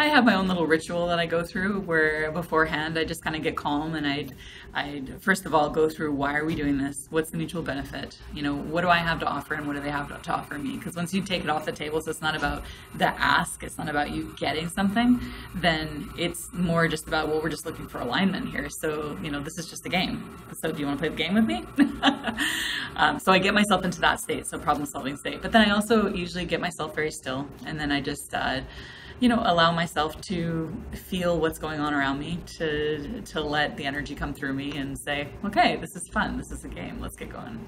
I have my own little ritual that I go through where beforehand I just kind of get calm and I'd, I'd first of all go through why are we doing this? What's the mutual benefit? You know, what do I have to offer and what do they have to offer me? Because once you take it off the table, so it's not about the ask, it's not about you getting something, then it's more just about, well, we're just looking for alignment here. So, you know, this is just a game. So do you want to play the game with me? um, so I get myself into that state, so problem solving state. But then I also usually get myself very still and then I just, uh, you know, allow myself to feel what's going on around me, to to let the energy come through me and say, okay, this is fun, this is a game, let's get going.